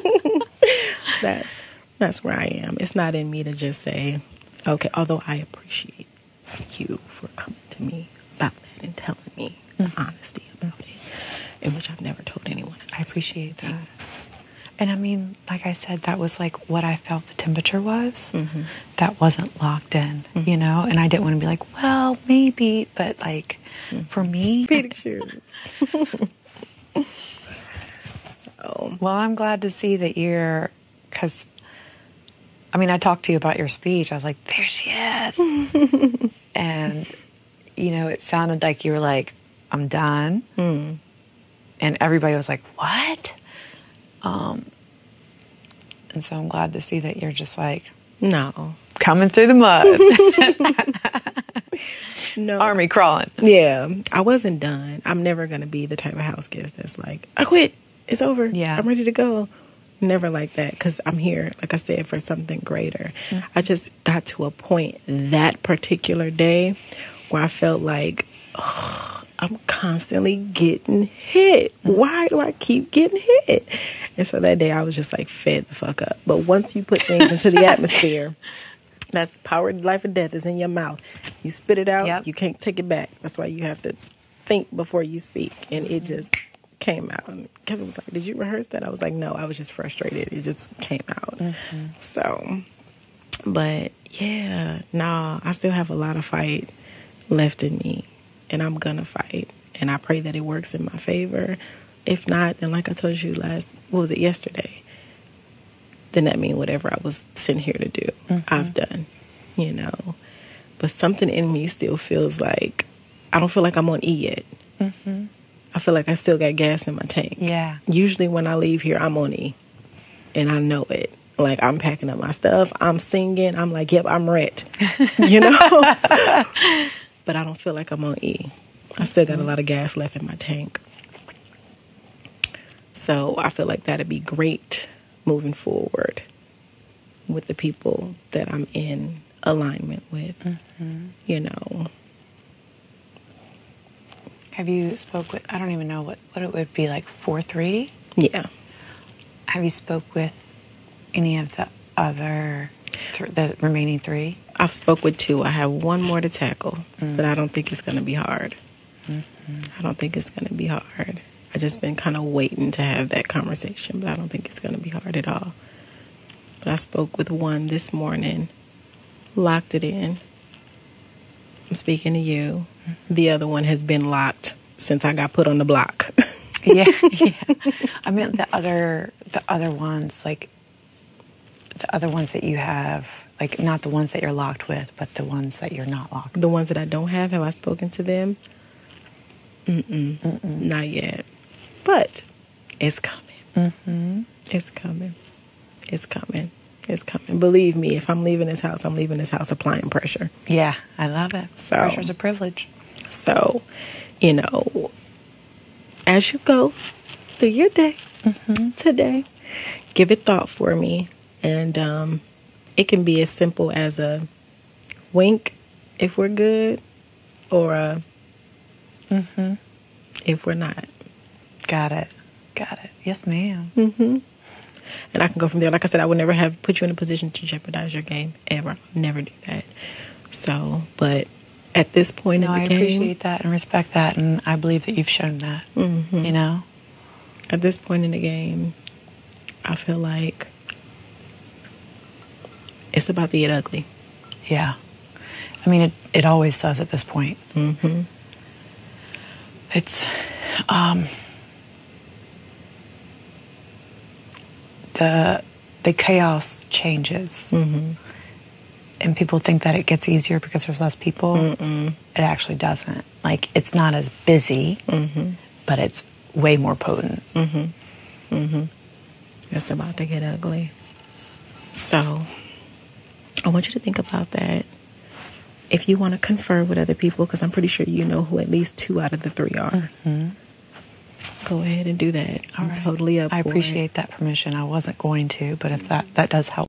that's that's where I am. It's not in me to just say, okay. Although I appreciate you for coming to me about that and telling me the honesty about it, in which I've never told anyone. I appreciate that. And I mean, like I said, that was like what I felt the temperature was. Mm-hmm. That wasn't locked in, mm-hmm. you know? And I didn't want to be like, well, maybe, but like mm. for me, shoes. well, I'm glad to see that you're, because I mean, I talked to you about your speech. I was like, there she is. and, you know, it sounded like you were like, I'm done. mm, and everybody was like, "What?" Um, and so I'm glad to see that you're just like no, coming through the mud, no army crawling. Yeah, I wasn't done. I'm never gonna be the type of house guest that's like, I quit. It's over. Yeah. I'm ready to go. Never like that because I'm here, like I said, for something greater. Mm-hmm. I just got to a point that particular day where I felt like "Ugh, I'm constantly getting hit. Mm-hmm. Why do I keep getting hit? And so that day I was just like fed the fuck up. But once you put things into the atmosphere, that's power of life and death is in your mouth. You spit it out, Yep. you can't take it back. That's why you have to think before you speak. And it mm-hmm. just came out. And Kevin was like, Did you rehearse that? I was like, No, I was just frustrated. It just came out. Mm-hmm. So, but yeah, nah, I still have a lot of fight left in me. And I'm going to fight. And I pray that it works in my favor. If not, then like I told you last, what was it, yesterday? Then that means whatever I was sent here to do, mm-hmm. I've done, you know. But something in me still feels like I don't feel like I'm on E yet. Mm-hmm. I feel like I still got gas in my tank. Yeah. Usually when I leave here, I'm on E, and I know it. Like I'm packing up my stuff, I'm singing, I'm like, yep, I'm ret, you know. but I don't feel like I'm on E. I still got a lot of gas left in my tank. So I feel like that'd be great moving forward with the people that I'm in alignment with. Mm-hmm. You know, Have you spoke with? I don't even know what what it would be like four three. yeah. Have you spoke with any of the other th- the remaining three? I've spoke with two. I have one more to tackle, mm. but I don't think it's going to be hard. Mm-hmm. I don't think it's going to be hard. I just been kind of waiting to have that conversation, but I don't think it's going to be hard at all. But I spoke with one this morning, locked it in. I'm speaking to you. The other one has been locked since I got put on the block. yeah, yeah. I meant the other the other ones like the other ones that you have like not the ones that you're locked with, but the ones that you're not locked. the ones that I don't have, have I spoken to them? Mm-mm, not yet. But it's coming. Mm-hmm. It's coming. It's coming. It's coming. Believe me, if I'm leaving this house, I'm leaving this house applying pressure. Yeah, I love it. So- Pressure's a privilege. So, you know, as you go through your day mm-hmm. today, give it thought for me. And um, it can be as simple as a wink if we're good or a mm-hmm. if we're not. Got it. Got it. Yes, ma'am. Mm-hmm. And I can go from there. Like I said, I would never have put you in a position to jeopardize your game ever. Never do that. So, but at this point No, in I the game, I appreciate that and respect that, and I believe that you've shown that. Mm-hmm. You know, at this point in the game, I feel like it's about to get ugly. yeah. I mean, it it always does at this point. Mm-hmm. It's um, the the chaos changes, Mm-hmm. and people think that it gets easier because there's less people. It actually doesn't. Like it's not as busy, mm-hmm. but it's way more potent. Mm-hmm. Mm-hmm. It's about to get ugly. So, I want you to think about that. If you want to confer with other people, because I'm pretty sure you know who at least two out of the three are, go ahead and do that. I'm All right. totally up I for it. appreciate that permission. I wasn't going to, but if that that does help.